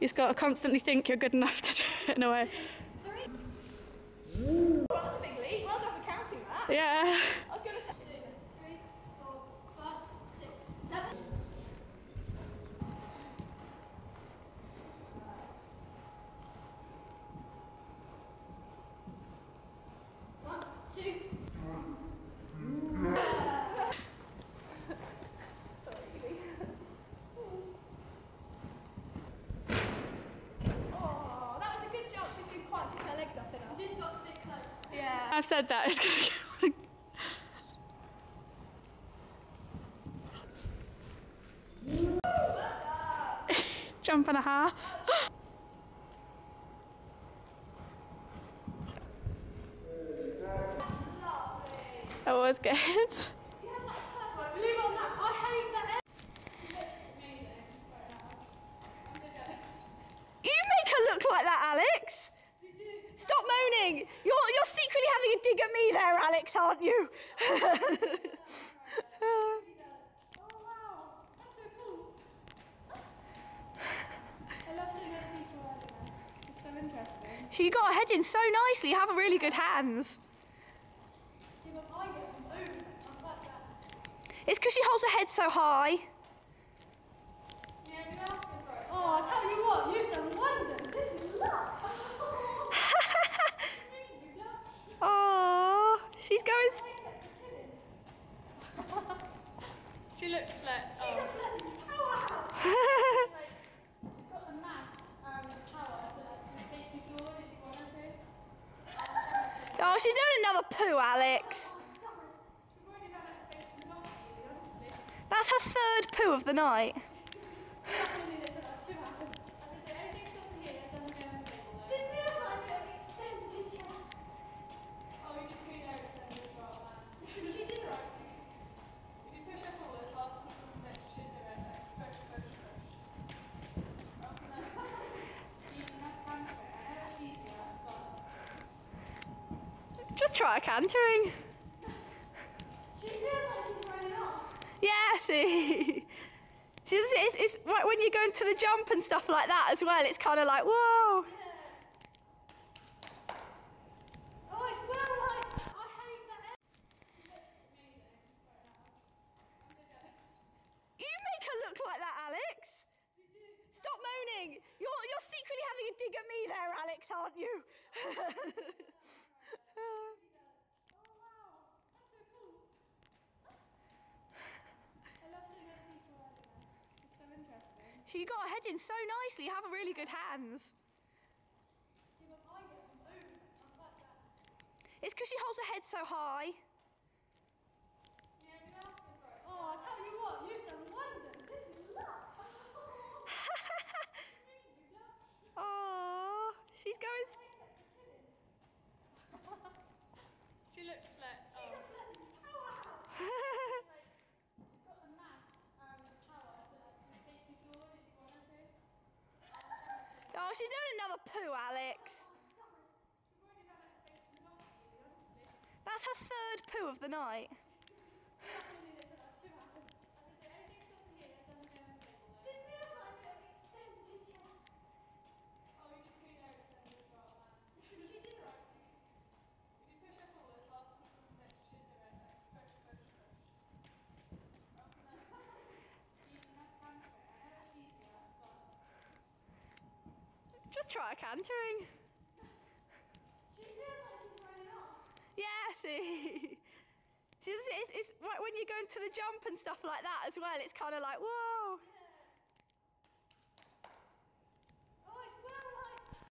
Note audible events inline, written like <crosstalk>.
You just got to constantly think you're good enough <laughs> to do it in a way. Well, that's a big leap. Well done for counting that. Yeah. <laughs> Oh, I was going to say. Three, four, five, six, seven. One, two, Oh, that was a good jump. She's doing quite pick her legs up enough. just got a bit close. Yeah. I've said that. <laughs> It's gonna go. Jump and a half. That was good. You make her look like that, Alex. Stop moaning. You're you're secretly having a dig at me there, Alex, aren't you? <laughs> She got her head in so nicely. You have really good hands. It's because she holds her head so high. Yeah, good after for it. Oh, I tell you what, you've done wonders. This is luck. Oh, she's going. s- <laughs> She looks like. She's a oh. bloody powerhouse. <laughs> like, got the mass um, and the power to like take you forward if you wanted to. Oh, she's doing another poo, Alex. Oh, We've already run out of space to knock you, honestly. That's her third poo of the night. Definitely did it for like two hours. As I say, everything's just here, it doesn't go on the table though. This feels like an extended chat. Oh, you just clean out extended shot, man. She did it right. If you push her forward, last time you come back, she should do it next. Push, push, push. You can have canter. I know it's easier, but Just try cantering. she feels like she's running off. Yeah, <laughs> see. She's, it's, it's right when you go into the jump and stuff like that as well. It's kind of like whoa. Oh, it's well like I hate that. You make her look like that, Alex. Stop moaning. You're you're secretly having a dig at me there, Alex, aren't you? <laughs> she got her head in so nicely. You have a really good hands. Yeah, but I get them over. I'm like that. It's because she holds her head so high. Yeah, good after for it. Oh, I tell you what, you've done wonders. This is luck. Oh, she's going. s- She looks like. She's a bloody powerhouse. like, you've got the mass and the power to like take you forward if you wanted to. Oh, she's doing another poo, Alex. That's her third poo of the night. Definitely did it for like two hours. As I say, everything's just here, it doesn't go on the table though. This feels like an extended chat. Oh, you just clean out extended shot, man. She did it right. If you push her forward, last time you come back, she should do it next. Push, push, push. You can have canter. I know it's easier, but Just try cantering. she feels like she's running off. Yeah, see. <laughs> She's, it's, it's when you go into the jump and stuff like that as well. It's kind of like whoa.